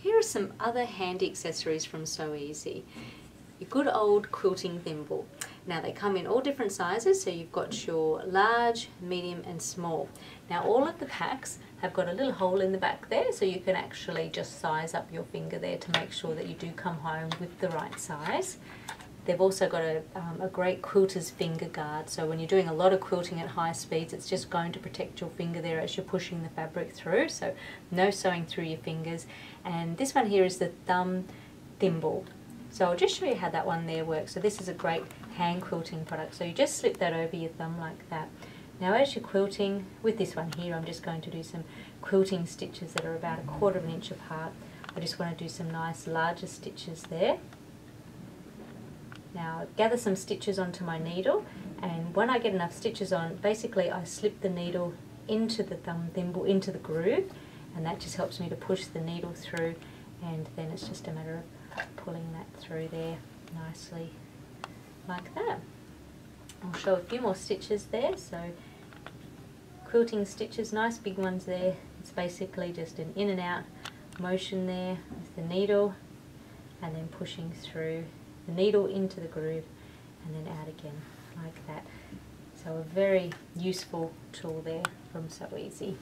Here are some other handy accessories from Sew Easy. Your good old quilting thimble. Now they come in all different sizes, so you've got your large, medium and small. Now all of the packs have got a little hole in the back there, so you can actually just size up your finger there to make sure that you do come home with the right size. They've also got a, um, a great quilter's finger guard, so when you're doing a lot of quilting at high speeds, it's just going to protect your finger there as you're pushing the fabric through, so no sewing through your fingers. And this one here is the thumb thimble. So I'll just show you how that one there works. So this is a great hand quilting product. So you just slip that over your thumb like that. Now as you're quilting, with this one here, I'm just going to do some quilting stitches that are about a quarter of an inch apart. I just want to do some nice larger stitches there. Now gather some stitches onto my needle and when I get enough stitches on, basically I slip the needle into the thumb thimble, into the groove and that just helps me to push the needle through and then it's just a matter of pulling that through there nicely like that. I'll show a few more stitches there so quilting stitches, nice big ones there. It's basically just an in and out motion there with the needle and then pushing through the needle into the groove and then out again like that. So a very useful tool there from Sew Easy.